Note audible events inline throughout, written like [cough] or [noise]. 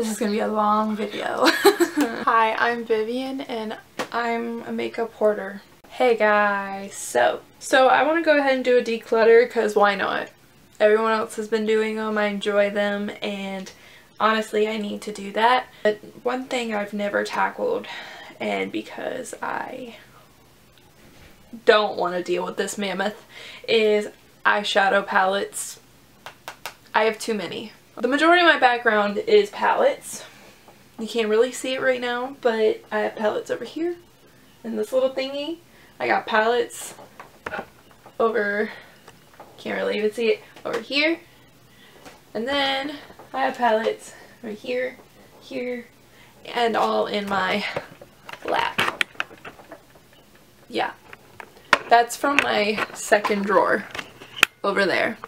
This is going to be a long video. [laughs] Hi, I'm Vivian and I'm a makeup hoarder. Hey guys, so, so I want to go ahead and do a declutter because why not? Everyone else has been doing them, I enjoy them, and honestly I need to do that. But one thing I've never tackled, and because I don't want to deal with this mammoth, is eyeshadow palettes. I have too many. The majority of my background is palettes. You can't really see it right now, but I have palettes over here in this little thingy. I got palettes over, can't really even see it, over here. And then I have palettes right here, here, and all in my lap. Yeah. That's from my second drawer over there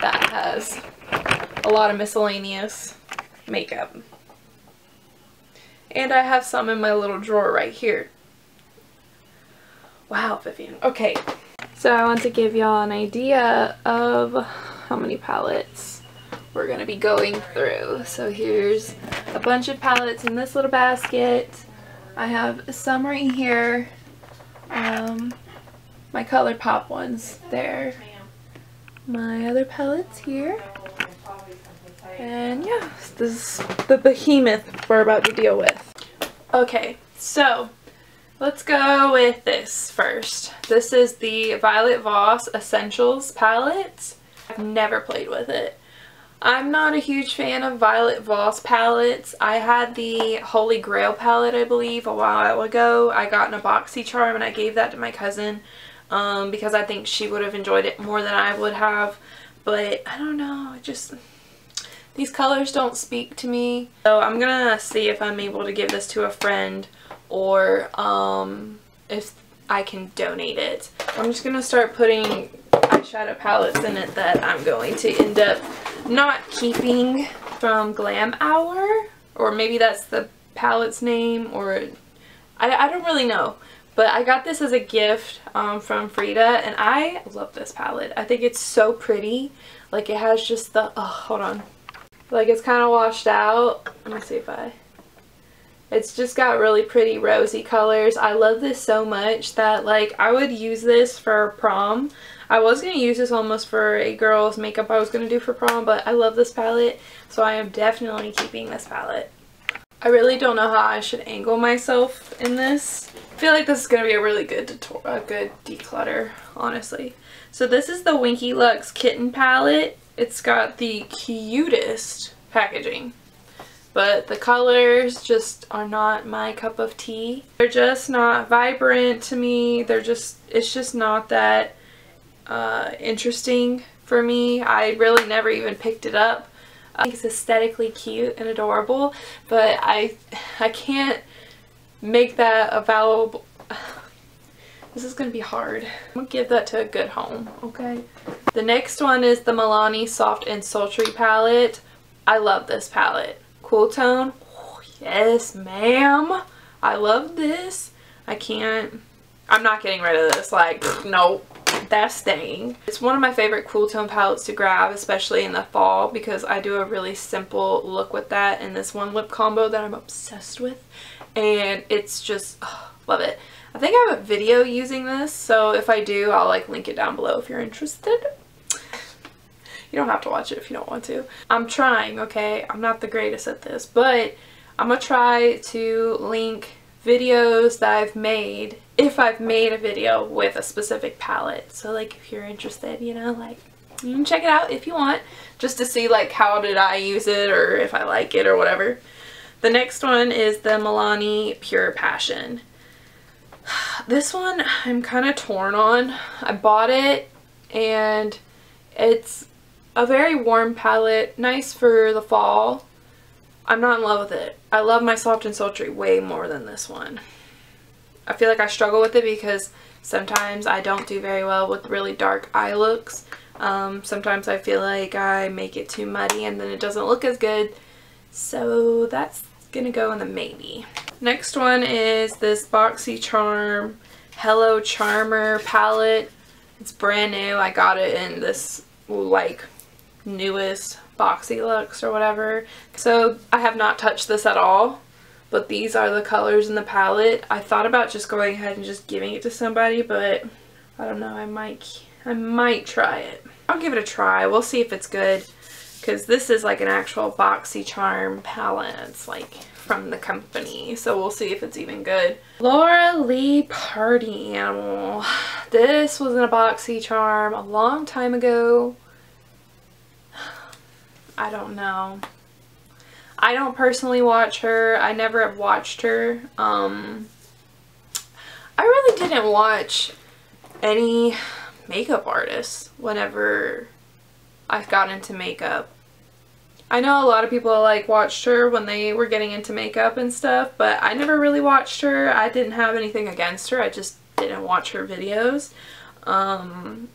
that has a lot of miscellaneous makeup. And I have some in my little drawer right here. Wow, Vivian. Okay. So I want to give y'all an idea of how many palettes we're going to be going through. So here's a bunch of palettes in this little basket. I have some right here. Um, my ColourPop ones there. My other palettes here. And yeah, this is the behemoth we're about to deal with. Okay, so let's go with this first. This is the Violet Voss Essentials palette. I've never played with it. I'm not a huge fan of Violet Voss palettes. I had the Holy Grail palette, I believe, a while ago. I got in an BoxyCharm and I gave that to my cousin um, because I think she would have enjoyed it more than I would have. But I don't know, it just these colors don't speak to me. So I'm gonna see if I'm able to give this to a friend or um, if I can donate it. I'm just gonna start putting eyeshadow palettes in it that I'm going to end up not keeping from Glam Hour or maybe that's the palette's name or I, I don't really know but I got this as a gift um, from Frida and I love this palette. I think it's so pretty. Like it has just the, oh hold on. Like it's kind of washed out. Let me see if I... It's just got really pretty rosy colors. I love this so much that like I would use this for prom. I was going to use this almost for a girl's makeup I was going to do for prom, but I love this palette, so I am definitely keeping this palette. I really don't know how I should angle myself in this. I feel like this is going to be a really good a good declutter, honestly. So this is the Winky Lux Kitten palette. It's got the cutest packaging. But the colors just are not my cup of tea. They're just not vibrant to me. They're just, it's just not that uh, interesting for me. I really never even picked it up. I think it's aesthetically cute and adorable, but I, I can't make that a valuable... [sighs] This is going to be hard. I'm going to give that to a good home, okay? The next one is the Milani Soft and Sultry palette. I love this palette. Cool tone. Oh, yes, ma'am. I love this. I can't... I'm not getting rid of this. Like, nope that's staying. It's one of my favorite cool tone palettes to grab, especially in the fall because I do a really simple look with that in this one lip combo that I'm obsessed with. And it's just, oh, love it. I think I have a video using this, so if I do, I'll like link it down below if you're interested. You don't have to watch it if you don't want to. I'm trying, okay? I'm not the greatest at this, but I'm gonna try to link videos that I've made if I've made a video with a specific palette. So like if you're interested, you know, like you can check it out if you want just to see like how did I use it or if I like it or whatever. The next one is the Milani Pure Passion. [sighs] This one I'm kind of torn on. I bought it and it's a very warm palette, nice for the fall. I'm not in love with it. I love my Soft and Sultry way more than this one. I feel like I struggle with it because sometimes I don't do very well with really dark eye looks. Um, sometimes I feel like I make it too muddy and then it doesn't look as good. So that's gonna go in the maybe. Next one is this BoxyCharm Hello Charmer palette. It's brand new. I got it in this like newest boxy looks or whatever. So I have not touched this at all, but these are the colors in the palette. I thought about just going ahead and just giving it to somebody, but I don't know, I might, I might try it. I'll give it a try. We'll see if it's good because this is like an actual boxy charm palette. It's like from the company. So we'll see if it's even good. Laura Lee Party Animal. This was in a boxy charm a long time ago. I don't know. I don't personally watch her. I never have watched her. Um, I really didn't watch any makeup artists whenever I got into makeup. I know a lot of people like watched her when they were getting into makeup and stuff, but I never really watched her. I didn't have anything against her. I just didn't watch her videos. Um,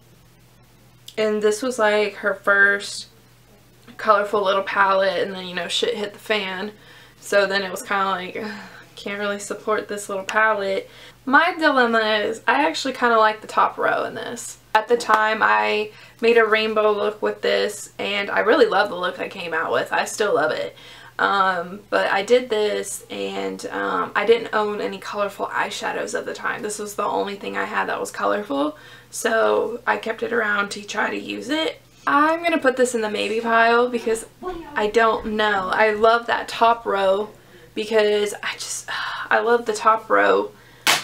and this was like her first colorful little palette and then, you know, shit hit the fan. So then it was kind of like, can't really support this little palette. My dilemma is I actually kind of like the top row in this. At the time I made a rainbow look with this and I really love the look I came out with. I still love it. Um, but I did this and um, I didn't own any colorful eyeshadows at the time. This was the only thing I had that was colorful. So I kept it around to try to use it. I'm going to put this in the maybe pile because I don't know. I love that top row because I just, [sighs] I love the top row.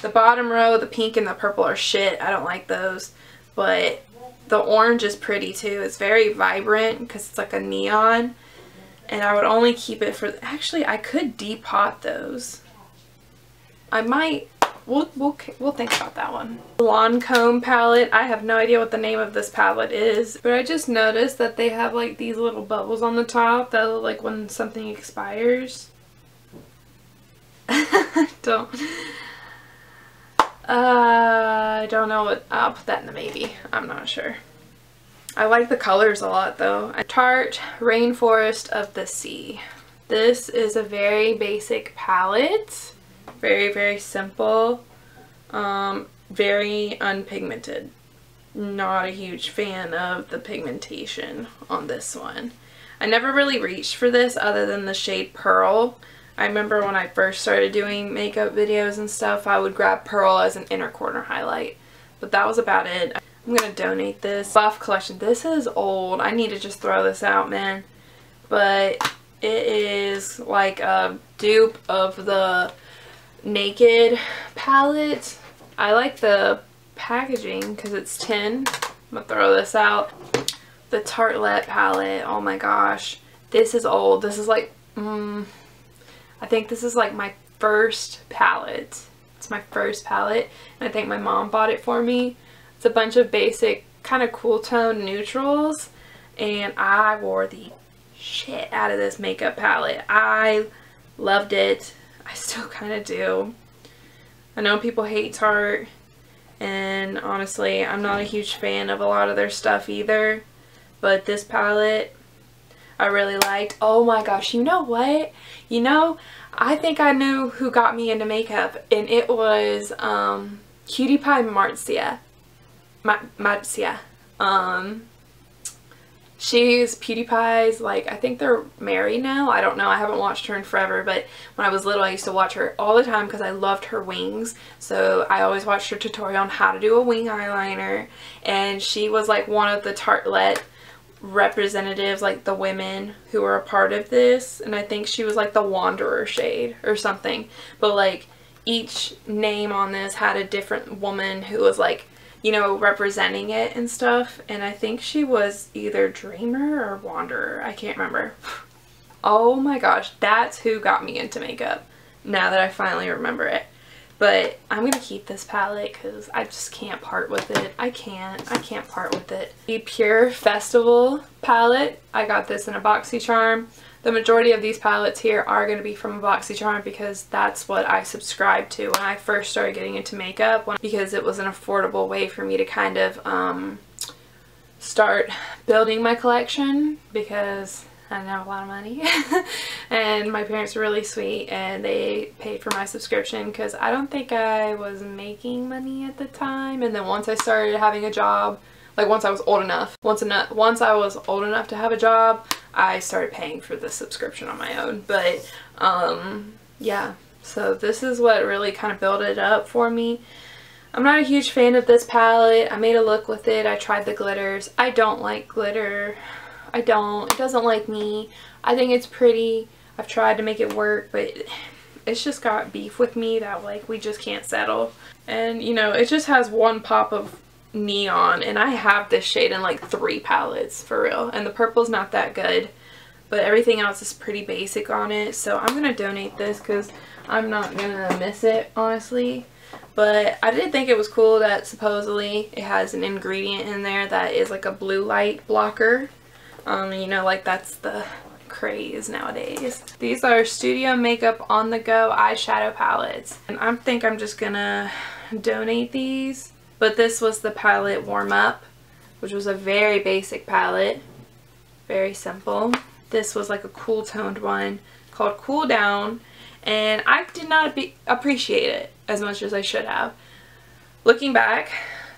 The bottom row, the pink and the purple are shit. I don't like those. But the orange is pretty too. It's very vibrant because it's like a neon. And I would only keep it for, actually I could depot those. I might, we'll, we'll, we'll think about that one. Lancome palette. I have no idea what the name of this palette is. But I just noticed that they have like these little bubbles on the top that look like when something expires. [laughs] don't. Uh, I don't know what, I'll put that in the maybe. I'm not sure. I like the colors a lot though. Tarte Rainforest of the Sea. This is a very basic palette. Very, very simple. Um, very unpigmented. Not a huge fan of the pigmentation on this one. I never really reached for this other than the shade Pearl. I remember when I first started doing makeup videos and stuff, I would grab Pearl as an inner corner highlight. But that was about it. I'm going to donate this. Buff collection. This is old. I need to just throw this out, man. But it is like a dupe of the Naked palette. I like the packaging because it's tin. I'm going to throw this out. The Tartelette palette. Oh my gosh. This is old. This is like... Mm, I think this is like my first palette. It's my first palette and I think my mom bought it for me. It's a bunch of basic kind of cool tone neutrals and I wore the shit out of this makeup palette. I loved it. I still kind of do. I know people hate Tarte and honestly I'm not a huge fan of a lot of their stuff either but this palette I really liked. Oh my gosh, you know what? You know, I think I knew who got me into makeup and it was um, Cutie Pie Marzia. Ma Marzia. Um, she's PewDiePie's, like, I think they're married now. I don't know. I haven't watched her in forever, but when I was little, I used to watch her all the time because I loved her wings. So I always watched her tutorial on how to do a wing eyeliner. And she was, like, one of the Tartelette representatives, like the women who were a part of this. And I think she was like the Wanderer shade or something. But like each name on this had a different woman who was like, you know, representing it and stuff. And I think she was either Dreamer or Wanderer. I can't remember. [laughs] oh my gosh, that's who got me into makeup now that I finally remember it. But I'm going to keep this palette because I just can't part with it. I can't. I can't part with it. The PUR Festival palette. I got this in a BoxyCharm. The majority of these palettes here are going to be from BoxyCharm because that's what I subscribed to when I first started getting into makeup because it was an affordable way for me to kind of um, start building my collection because I didn't have a lot of money. [laughs] And my parents were really sweet and they paid for my subscription because I don't think I was making money at the time. And then once I started having a job like once I was old enough. Once enough, once I was old enough to have a job, I started paying for the subscription on my own. But um, yeah, so this is what really kind of built it up for me. I'm not a huge fan of this palette. I made a look with it. I tried the glitters. I don't like glitter. I don't. It doesn't like me. I think it's pretty. I've tried to make it work, but it's just got beef with me that like we just can't settle. And you know, it just has one pop of neon and I have this shade in like three palettes for real. And the purple's not that good, but everything else is pretty basic on it. So I'm to donate this because I'm not to miss it, honestly. But I did think it was cool that supposedly it has an ingredient in there that is like a blue light blocker. Um, you know, like that's the craze nowadays. These are Studio Makeup On The Go eyeshadow palettes. And I think I'm just gonna donate these. But this was the palette Warm Up, which was a very basic palette. Very simple. This was like a cool toned one called Cool Down. And I did not appreciate it as much as I should have. Looking back,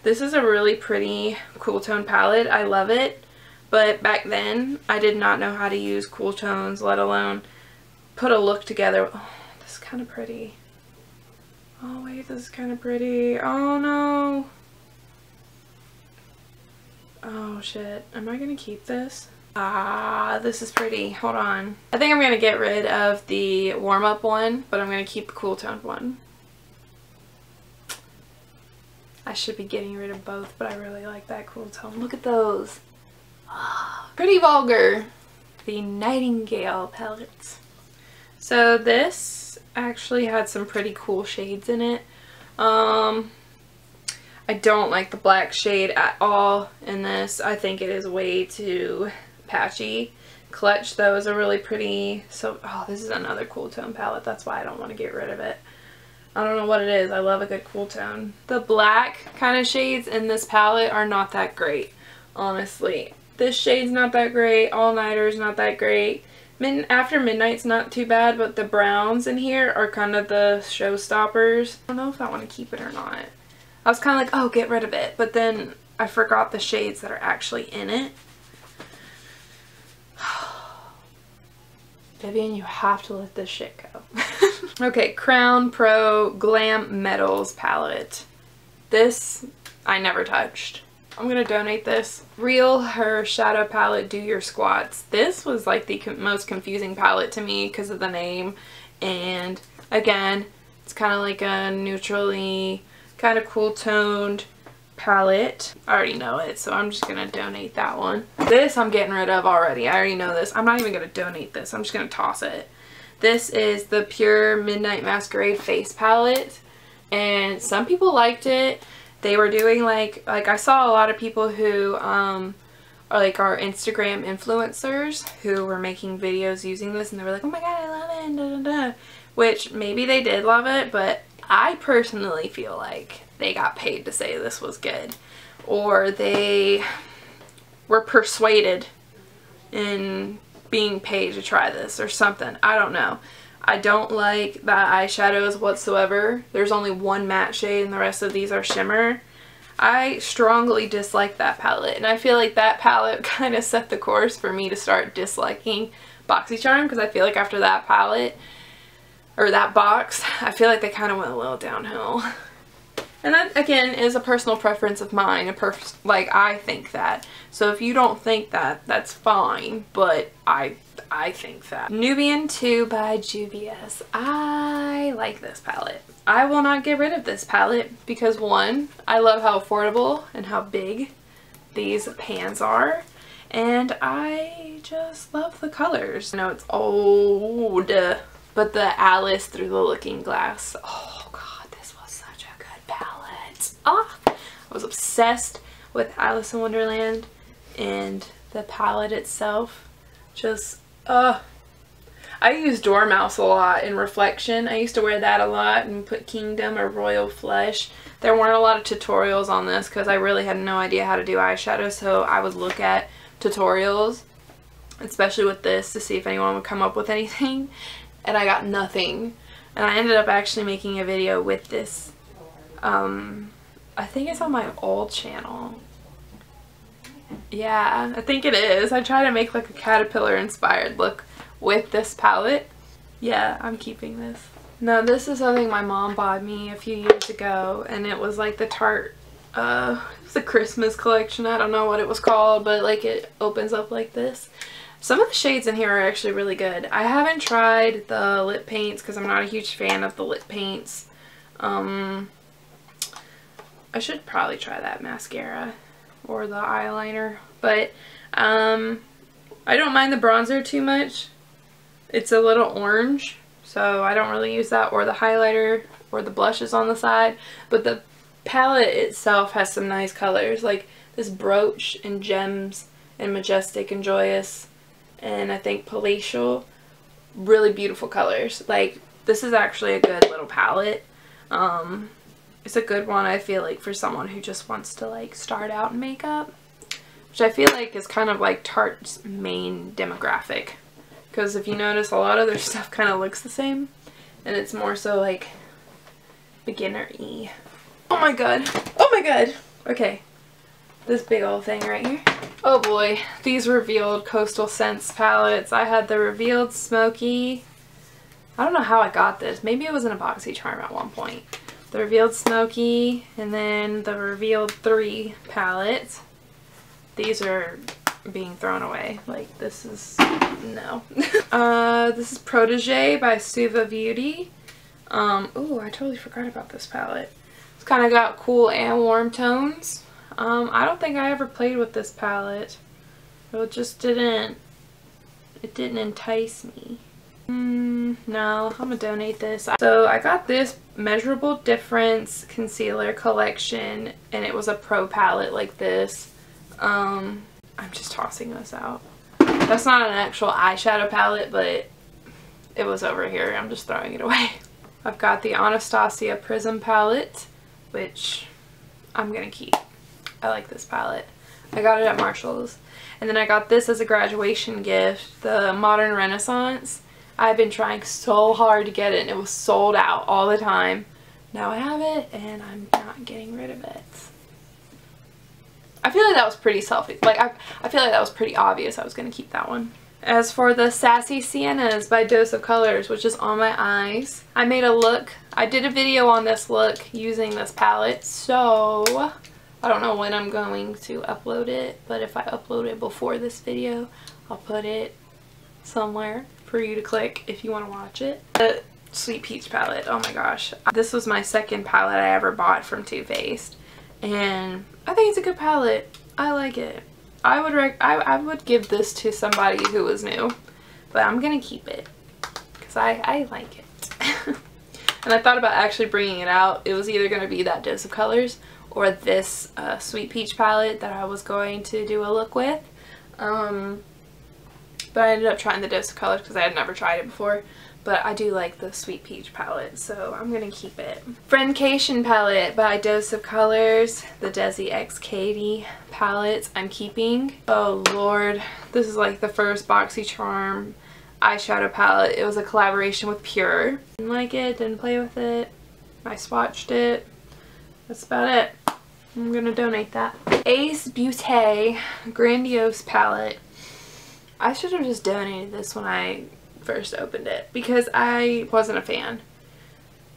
this is a really pretty cool tone palette. I love it. But back then, I did not know how to use cool tones, let alone put a look together. Oh, this is kind of pretty. Oh wait, this is kind of pretty. Oh no. Oh shit. Am I to keep this? Ah, this is pretty. Hold on. I think I'm to get rid of the warm-up one, but I'm to keep the cool toned one. I should be getting rid of both, but I really like that cool tone. Look at those. [gasps] Pretty vulgar. The Nightingale palettes. So this actually had some pretty cool shades in it. Um, I don't like the black shade at all in this. I think it is way too patchy. Clutch though is a really pretty, so, oh this is another cool tone palette. That's why I don't want to get rid of it. I don't know what it is. I love a good cool tone. The black kind of shades in this palette are not that great, honestly. This shade's not that great. All Nighter's not that great. Min After Midnight's not too bad, but the browns in here are kind of the showstoppers. I don't know if I want to keep it or not. I was kind of like, oh, get rid of it. But then I forgot the shades that are actually in it. [sighs] Vivian, you have to let this shit go. [laughs] okay, Crown Pro Glam Metals palette. This I never touched. I'm going to donate this. Real Her Shadow Palette Do Your Squats. This was like the most confusing palette to me because of the name. And again, it's kind of like a neutrally kind of cool toned palette. I already know it, so I'm just going to donate that one. This I'm getting rid of already. I already know this. I'm not even going to donate this. I'm just going to toss it. This is the PUR Midnight Masquerade Face Palette. And some people liked it they were doing like like I saw a lot of people who um are like our Instagram influencers who were making videos using this and they were like oh my god I love it da, da, da. which maybe they did love it but I personally feel like they got paid to say this was good or they were persuaded in being paid to try this or something I don't know I don't like the eyeshadows whatsoever. There's only one matte shade and the rest of these are shimmer. I strongly dislike that palette and I feel like that palette [laughs] kind of set the course for me to start disliking BoxyCharm because I feel like after that palette or that box I feel like they kind of went a little downhill. And that, again, is a personal preference of mine. A perf like, I think that. So if you don't think that, that's fine. But I I think that. Nubian 2 by Juvia's. I like this palette. I will not get rid of this palette because one, I love how affordable and how big these pans are. And I just love the colors. I know it's old, but the Alice Through the Looking Glass. Oh god, this was such a good palette. Ah, I was obsessed with Alice in Wonderland and the palette itself. Just, uh, I use Dormouse a lot in Reflection. I used to wear that a lot and put Kingdom or Royal Flush. There weren't a lot of tutorials on this because I really had no idea how to do eyeshadow, so I would look at tutorials, especially with this, to see if anyone would come up with anything, and I got nothing. And I ended up actually making a video with this um, I think it's on my old channel. Yeah, I think it is. I try to make like a caterpillar inspired look with this palette. Yeah, I'm keeping this. Now this is something my mom bought me a few years ago and it was like the Tarte, uh, was a Christmas collection. I don't know what it was called, but like it opens up like this. Some of the shades in here are actually really good. I haven't tried the lip paints because I'm not a huge fan of the lip paints. Um, I should probably try that mascara or the eyeliner, but um, I don't mind the bronzer too much. It's a little orange, so I don't really use that or the highlighter or the blushes on the side, but the palette itself has some nice colors like this brooch and gems and majestic and joyous and I think palatial really beautiful colors like this is actually a good little palette um, it's a good one I feel like for someone who just wants to like start out in makeup which I feel like is kind of like Tarte's main demographic because if you notice a lot of their [laughs] stuff kind of looks the same and it's more so like beginner-y. Oh my god. Oh my god. Okay. This big old thing right here. Oh boy. These revealed Coastal Scents palettes. I had the revealed Smoky. I don't know how I got this. Maybe it was in a BoxyCharm at one point. The revealed Smoky and then the revealed 3 palette. These are being thrown away. Like this is no. [laughs] uh, this is Protege by Suva Beauty. Um, oh, I totally forgot about this palette. It's kind of got cool and warm tones. Um, I don't think I ever played with this palette. It just didn't, it didn't entice me. Mm, no, I'm gonna donate this. So I got this Measurable Difference Concealer Collection and it was a pro palette like this. Um, I'm just tossing this out. That's not an actual eyeshadow palette, but it was over here. I'm just throwing it away. [laughs] I've got the Anastasia Prism palette, which I'm to keep. I like this palette. I got it at Marshall's. And then I got this as a graduation gift, the Modern Renaissance. I've been trying so hard to get it and it was sold out all the time. Now I have it and I'm not getting rid of it. I feel like that was pretty self like I, I feel like that was pretty obvious I was going to keep that one. As for the Sassy Siennas by Dose of Colors, which is on my eyes, I made a look. I did a video on this look using this palette, so I don't know when I'm going to upload it, but if I upload it before this video, I'll put it somewhere for you to click if you want to watch it. The Sweet Peach palette, oh my gosh. This was my second palette I ever bought from Too Faced, and I think it's a good palette. I like it. I would rec I, I would give this to somebody who was new, but I'm gonna keep it because I, I like it. [laughs] and I thought about actually bringing it out. It was either gonna be that Dose of Colors or this uh, Sweet Peach palette that I was going to do a look with. Um, but I ended up trying the Dose of Colors because I had never tried it before but I do like the Sweet Peach palette, so I'm going to keep it. Friendcation palette by Dose of Colors, the Desi X Katy palettes I'm keeping. Oh lord, this is like the first BoxyCharm eyeshadow palette. It was a collaboration with PUR. Didn't like it, didn't play with it. I swatched it. That's about it. I'm to donate that. Ace Beauté Grandiose palette. I should have just donated this when I first opened it because I wasn't a fan.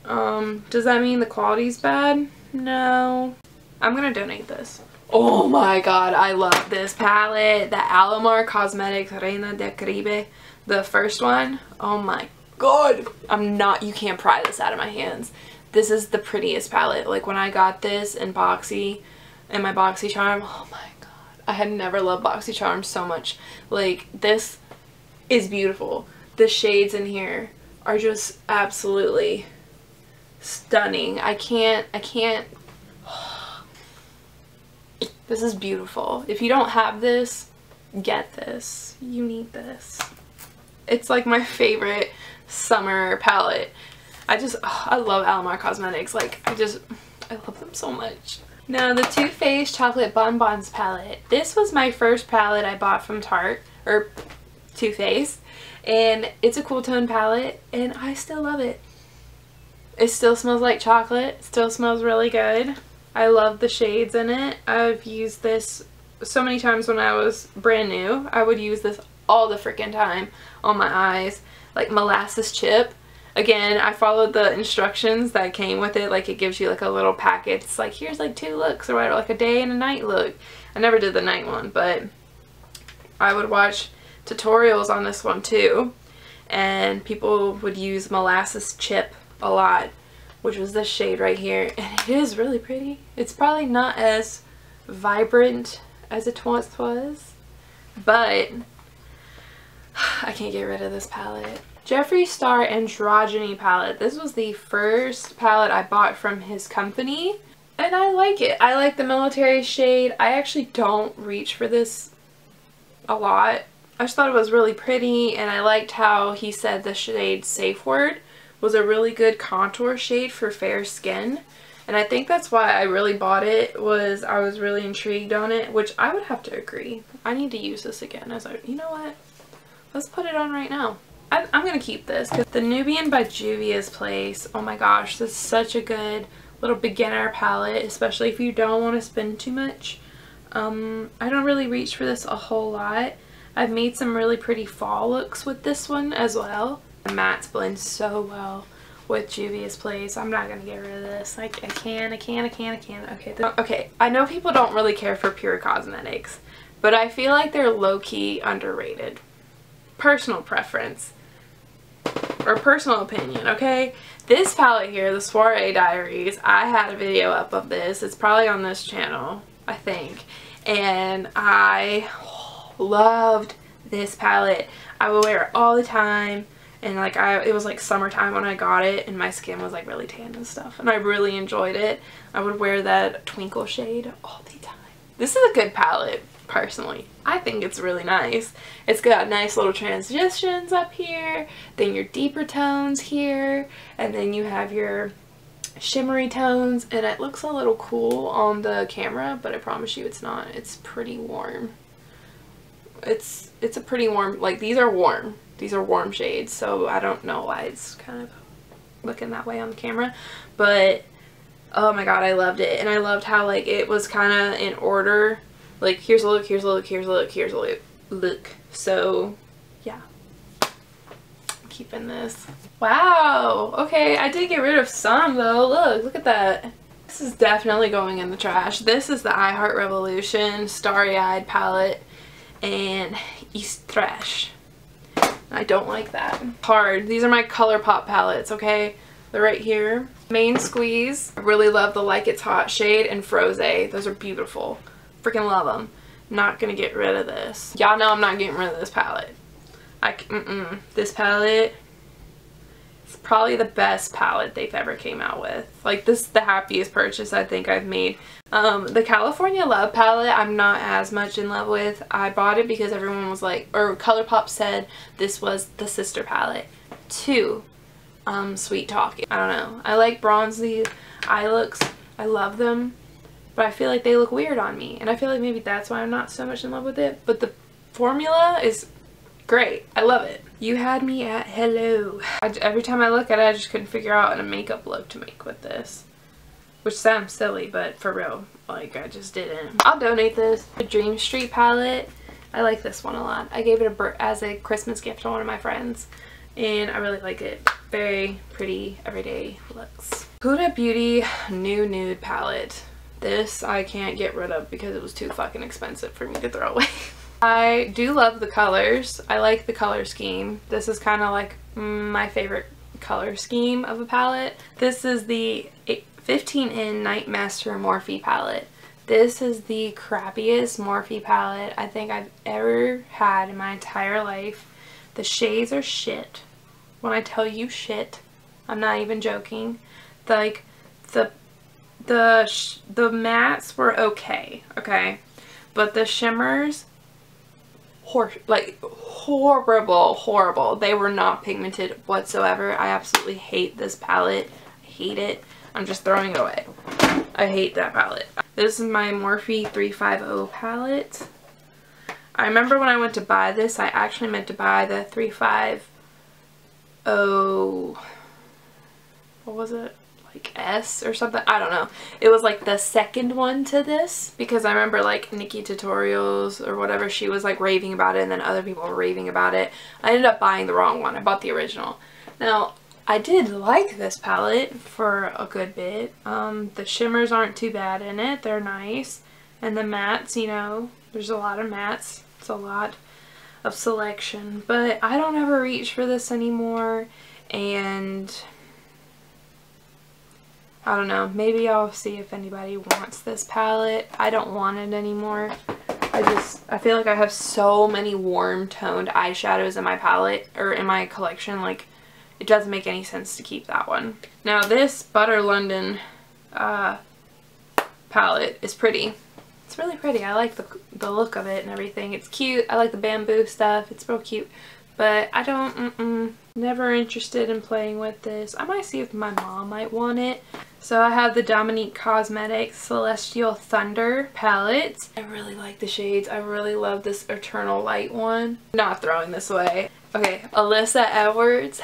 Um, does that mean the quality's bad? No. I'm gonna donate this. Oh my god, I love this palette. The Alamar Cosmetics Reina del Caribe. The first one. Oh my god. I'm not, you can't pry this out of my hands. This is the prettiest palette. Like when I got this in Boxy, in my Boxy Charm, oh my god. I had never loved BoxyCharm so much. Like this is beautiful the shades in here are just absolutely stunning. I can't, I can't, [sighs] this is beautiful. If you don't have this, get this. You need this. It's like my favorite summer palette. I just, oh, I love Alamar Cosmetics. Like, I just, I love them so much. Now, the Too Faced Chocolate Bonbons palette. This was my first palette I bought from Tarte, or Too Faced and it's a cool tone palette and I still love it. It still smells like chocolate, still smells really good. I love the shades in it. I've used this so many times when I was brand new. I would use this all the freaking time on my eyes. Like molasses chip. Again, I followed the instructions that came with it. Like it gives you like a little packet. It's like here's like two looks or whatever. Like a day and a night look. I never did the night one, but I would watch tutorials on this one too. And people would use molasses chip a lot which was this shade right here and it is really pretty it's probably not as vibrant as it once was but [sighs] I can't get rid of this palette Jeffree Star Androgyny palette this was the first palette I bought from his company and I like it I like the military shade I actually don't reach for this a lot I just thought it was really pretty and I liked how he said the shade safe word was a really good contour shade for fair skin. And I think that's why I really bought it was I was really intrigued on it, which I would have to agree. I need to use this again as I, you know what? Let's put it on right now. I, am going to keep this because the Nubian by Juvia's Place, oh my gosh, this is such a good little beginner palette, especially if you don't want to spend too much. Um, I don't really reach for this a whole lot. I've made some really pretty fall looks with this one as well. The mattes blend so well with Juvia's Place. I'm not going to get rid of this. Like, I can, I can, I can, I can. Okay, okay. I know people don't really care for PUR Cosmetics, but I feel like they're low-key underrated. Personal preference. Or personal opinion, okay? This palette here, the Soiree Diaries, I had a video up of this. It's probably on this channel, I think. And I loved this palette. I would wear it all the time and like I it was like summertime when I got it and my skin was like really tan and stuff and I really enjoyed it. I would wear that twinkle shade all the time. This is a good palette personally. I think it's really nice. It's got nice little transitions up here, then your deeper tones here, and then you have your shimmery tones and it looks a little cool on the camera but I promise you it's not. It's pretty warm. It's it's a pretty warm like these are warm these are warm shades, so I don't know why it's kind of looking that way on the camera. But, oh my god, I loved it. And I loved how, like, it was kind of in order. Like, here's a look, here's a look, here's a look, here's a look. look. So, yeah. I'm keeping this. Wow! Okay, I did get rid of some, though. Look, look at that. This is definitely going in the trash. This is the I Heart Revolution Starry Eyed palette and East Trash. I don't like that. Hard. These are my ColourPop palettes, okay? They're right here. Main Squeeze. I really love the Like It's Hot shade and Froze. Those are beautiful. Freaking love them. Not gonna get rid of this. Y'all know I'm not getting rid of this palette. I, mm -mm. This palette it's probably the best palette they've ever came out with. Like this is the happiest purchase I think I've made. Um, the California Love palette I'm not as much in love with. I bought it because everyone was like, or ColourPop said this was the sister palette to um, Sweet Talk. I don't know. I like bronzy eye looks. I love them. But I feel like they look weird on me. And I feel like maybe that's why I'm not so much in love with it. But the formula is great. I love it. You had me at hello. I, every time I look at it, I just couldn't figure out a makeup look to make with this. Which sounds silly, but for real, like I just didn't. I'll donate this. The Dream Street palette. I like this one a lot. I gave it a as a Christmas gift to one of my friends. And I really like it. Very pretty everyday looks. Huda Beauty New Nude Palette. This I can't get rid of because it was too fucking expensive for me to throw away. [laughs] I do love the colors. I like the color scheme. This is kind of like my favorite color scheme of a palette. This is the 15 in Night Master Morphe palette. This is the crappiest Morphe palette I think I've ever had in my entire life. The shades are shit. When I tell you shit, I'm not even joking. The, like, the, the, the mattes were okay, okay? But the shimmers hor like horrible, horrible. They were not pigmented whatsoever. I absolutely hate this palette. I hate it. I'm just throwing it away. I hate that palette. This is my Morphe 350 palette. I remember when I went to buy this, I actually meant to buy the 350, what was it? Like S or something. I don't know. It was like the second one to this because I remember like NikkieTutorials or whatever, she was like raving about it and then other people were raving about it. I ended up buying the wrong one. I bought the original. Now, I did like this palette for a good bit. Um, the shimmers aren't too bad in it. They're nice. And the mattes, you know, there's a lot of mattes. It's a lot of selection. But I don't ever reach for this anymore. And I don't know. Maybe I'll see if anybody wants this palette. I don't want it anymore. I just, I feel like I have so many warm toned eyeshadows in my palette, or in my collection, like, it doesn't make any sense to keep that one. Now this Butter London uh, palette is pretty. It's really pretty. I like the, the look of it and everything. It's cute. I like the bamboo stuff. It's real cute. But I don't, mm -mm, never interested in playing with this. I might see if my mom might want it. So I have the Dominique Cosmetics Celestial Thunder palette. I really like the shades. I really love this Eternal Light one. Not throwing this away. Okay, Alyssa Edwards,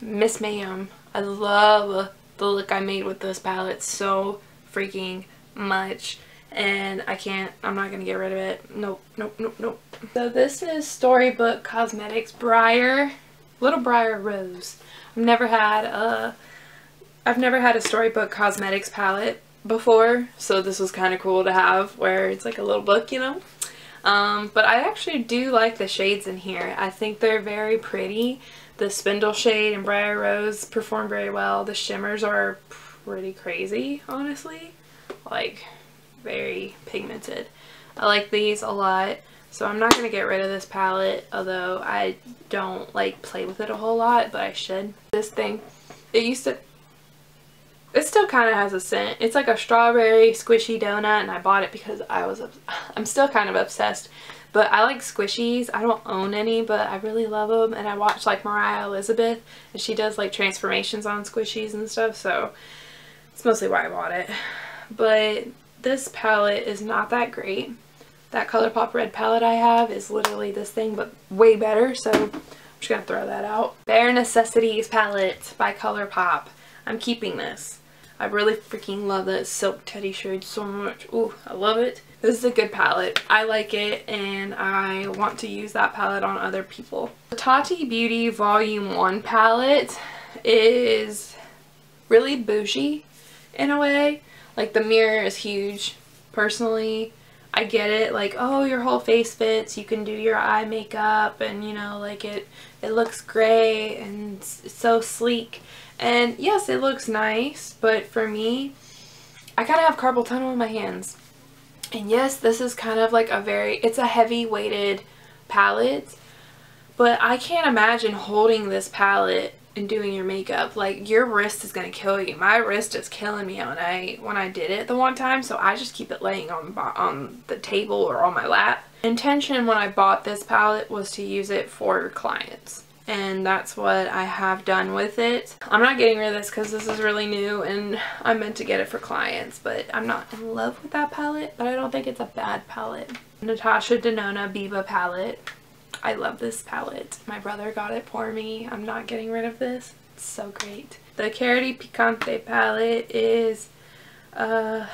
Miss Mayhem. I love the look I made with this palette so freaking much and I can't, I'm not going to get rid of it. Nope, nope, nope, nope. So this is Storybook Cosmetics Briar, Little Briar Rose. I've never had a I've never had a Storybook Cosmetics palette before, so this was kind of cool to have where it's like a little book, you know? Um, but I actually do like the shades in here. I think they're very pretty. The Spindle shade and Briar Rose perform very well. The shimmers are pretty crazy, honestly. Like, very pigmented. I like these a lot. So I'm not going to get rid of this palette, although I don't like play with it a whole lot, but I should. This thing, it used to it still kind of has a scent. It's like a strawberry squishy donut and I bought it because I was, [laughs] I'm still kind of obsessed. But I like squishies. I don't own any, but I really love them. And I watch like Moriah Elizabeth and she does like transformations on squishies and stuff. So it's mostly why I bought it. But this palette is not that great. That ColourPop red palette I have is literally this thing, but way better. So I'm just going to throw that out. Bare Necessities palette by ColourPop. I'm keeping this. I really freaking love that silk teddy shade so much. Ooh, I love it. This is a good palette. I like it and I want to use that palette on other people. The Tati Beauty Volume 1 palette is really bougie in a way. Like the mirror is huge. Personally, I get it. Like, oh, your whole face fits. You can do your eye makeup and, you know, like it, it looks great and so sleek. And yes, it looks nice, but for me, I kind of have carpal tunnel in my hands. And yes, this is kind of like a very, it's a heavy weighted palette, but I can't imagine holding this palette and doing your makeup. Like your wrist is to kill you. My wrist is killing me when I when I did it the one time, so I just keep it laying on on the table or on my lap. Intention when I bought this palette was to use it for clients and that's what I have done with it. I'm not getting rid of this because this is really new and I meant to get it for clients but I'm not in love with that palette but I don't think it's a bad palette. Natasha Denona Biba palette. I love this palette. My brother got it for me. I'm not getting rid of this. It's so great. The Carity Picante palette is, uh,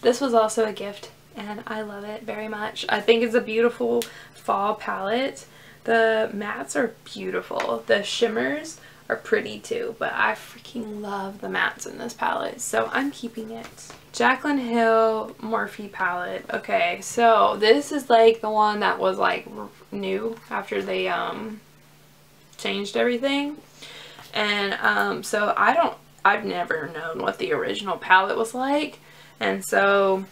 this was also a gift and I love it very much. I think it's a beautiful fall palette. The mattes are beautiful. The shimmers are pretty too, but I freaking love the mattes in this palette, so I'm keeping it. Jaclyn Hill Morphe palette. Okay, so this is like the one that was like new after they um changed everything. And um so I don't I've never known what the original palette was like. And so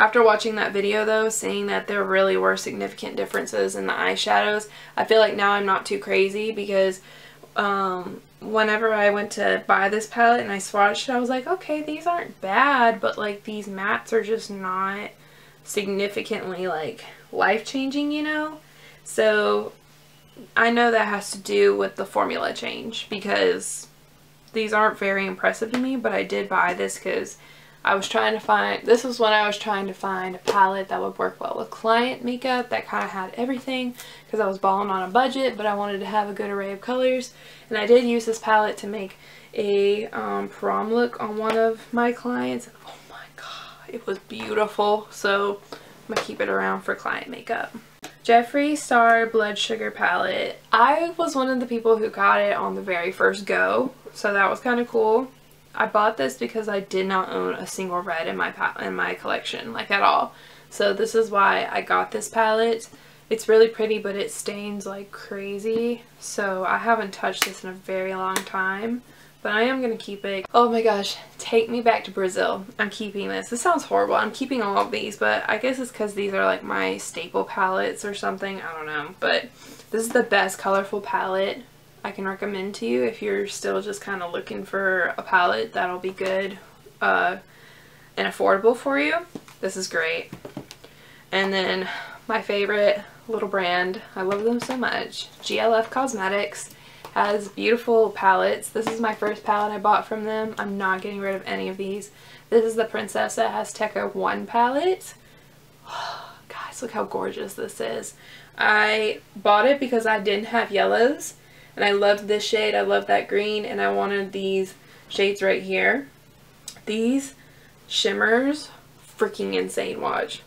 after watching that video though, seeing that there really were significant differences in the eyeshadows, I feel like now I'm not too crazy because um, whenever I went to buy this palette and I swatched it, I was like, okay, these aren't bad, but like these mattes are just not significantly like life-changing, you know? So I know that has to do with the formula change because these aren't very impressive to me, but I did buy this because I was trying to find, this was when I was trying to find a palette that would work well with client makeup that kind of had everything because I was balling on a budget but I wanted to have a good array of colors and I did use this palette to make a um, prom look on one of my clients. Oh my god, it was beautiful. So I'm going to keep it around for client makeup. Jeffree Star Blood Sugar Palette. I was one of the people who got it on the very first go, so that was kind of cool. I bought this because I did not own a single red in my in my collection, like at all. So this is why I got this palette. It's really pretty, but it stains like crazy. So I haven't touched this in a very long time. But I am going to keep it. Oh my gosh, take me back to Brazil. I'm keeping this. This sounds horrible. I'm keeping all of these, but I guess it's because these are like my staple palettes or something. I don't know. But this is the best colorful palette I can recommend to you if you're still just kind of looking for a palette that'll be good uh, and affordable for you. This is great. And then my favorite little brand, I love them so much, GLF Cosmetics has beautiful palettes. This is my first palette I bought from them. I'm not getting rid of any of these. This is the Princessa Azteca 1 palette. [sighs] guys, look how gorgeous this is. I bought it because I didn't have yellows and I loved this shade. I love that green and I wanted these shades right here. These shimmers, freaking insane. Watch.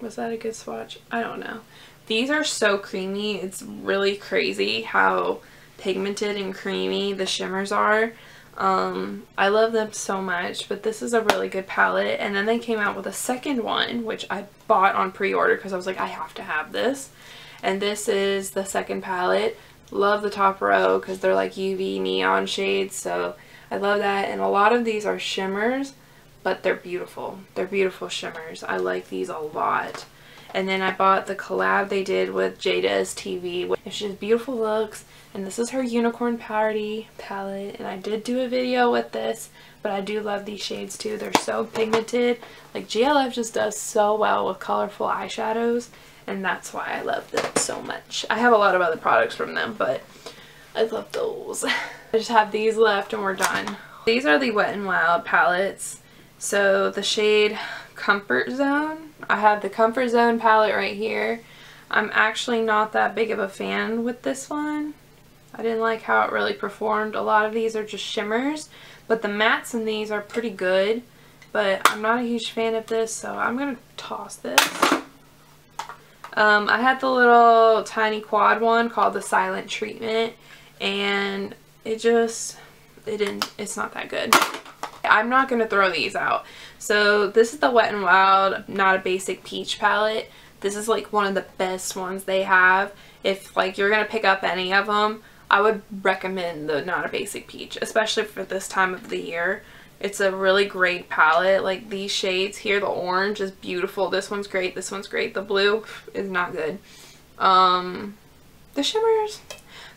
Was that a good swatch? I don't know. These are so creamy. It's really crazy how pigmented and creamy the shimmers are. Um, I love them so much, but this is a really good palette. And then they came out with a second one, which I bought on pre-order because I was like, I have to have this and this is the second palette love the top row because they're like UV neon shades so I love that and a lot of these are shimmers but they're beautiful they're beautiful shimmers I like these a lot and then I bought the collab they did with Jada's TV she has beautiful looks and this is her unicorn party palette and I did do a video with this but I do love these shades too they're so pigmented like GLF just does so well with colorful eyeshadows and that's why I love them so much. I have a lot of other products from them, but I love those. [laughs] I just have these left and we're done. These are the Wet n Wild palettes. So the shade Comfort Zone. I have the Comfort Zone palette right here. I'm actually not that big of a fan with this one. I didn't like how it really performed. A lot of these are just shimmers, but the mattes in these are pretty good. But I'm not a huge fan of this, so I'm going to toss this. Um, I had the little tiny quad one called the Silent Treatment and it just, it didn't, it's not that good. I'm not going to throw these out. So this is the Wet n Wild Not a Basic Peach palette. This is like one of the best ones they have. If like you're going to pick up any of them, I would recommend the Not a Basic Peach, especially for this time of the year. It's a really great palette. Like these shades here, the orange is beautiful. This one's great. This one's great. The blue is not good. Um, the shimmers,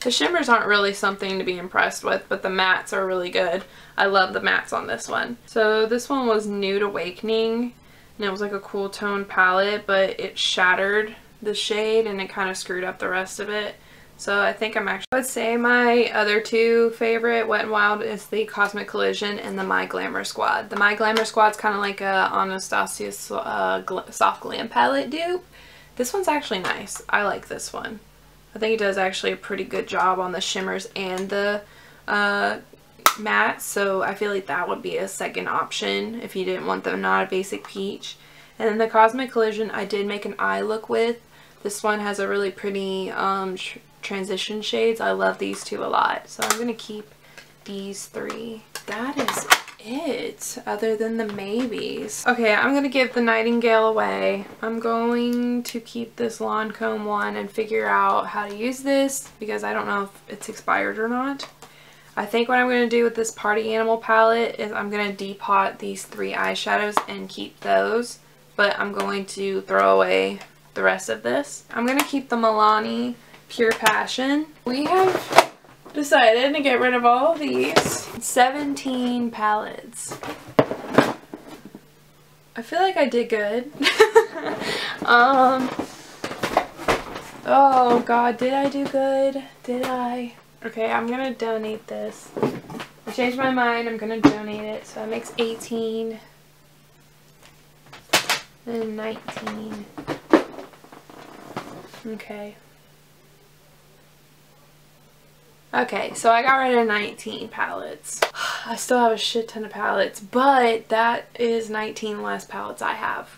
the shimmers aren't really something to be impressed with, but the mattes are really good. I love the mattes on this one. So this one was Nude Awakening, and it was like a cool tone palette, but it shattered the shade and it kind of screwed up the rest of it. So I think I'm actually, I would say my other two favorite Wet n Wild is the Cosmic Collision and the My Glamour Squad. The My Glamour Squad's kind of like a Anastasia uh, gl Soft Glam palette dupe. This one's actually nice. I like this one. I think it does actually a pretty good job on the shimmers and the uh, matte, so I feel like that would be a second option if you didn't want the not a basic peach. And then the Cosmic Collision I did make an eye look with. This one has a really pretty um, transition shades. I love these two a lot. So I'm going to keep these three. That is it other than the maybes. Okay, I'm to give the Nightingale away. I'm going to keep this Lancome one and figure out how to use this because I don't know if it's expired or not. I think what I'm going to do with this Party Animal palette is I'm going to depot these three eyeshadows and keep those. But I'm going to throw away the rest of this. I'm going to keep the Milani Pure Passion. We have decided to get rid of all of these. 17 palettes. I feel like I did good. [laughs] um, oh god, did I do good? Did I? Okay, I'm gonna donate this. I changed my mind, I'm gonna donate it. So that makes 18 and 19. Okay. Okay, so I got rid of 19 palettes. [sighs] I still have a shit ton of palettes, but that is 19 less palettes I have.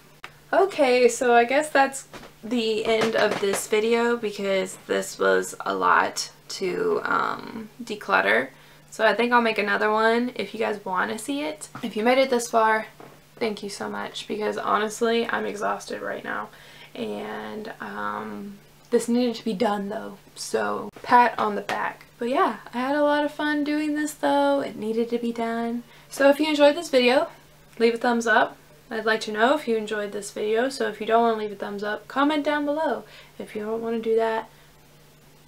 Okay, so I guess that's the end of this video because this was a lot to um, declutter. So I think I'll make another one if you guys want to see it. If you made it this far, thank you so much because honestly, I'm exhausted right now. And um, this needed to be done though, so pat on the back. But yeah, I had a lot of fun doing this though. It needed to be done. So if you enjoyed this video, leave a thumbs up. I'd like to know if you enjoyed this video, so if you don't want to leave a thumbs up, comment down below. If you don't want to do that,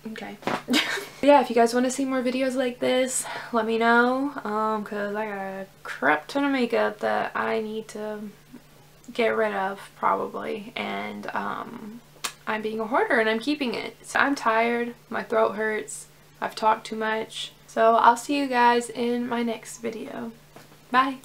okay. [laughs] yeah, if you guys want to see more videos like this, let me know, um, because I got a crap ton of makeup that I need to get rid of, probably, and, um, I'm being a hoarder and I'm keeping it. So I'm tired, my throat hurts, I've talked too much, so I'll see you guys in my next video. Bye!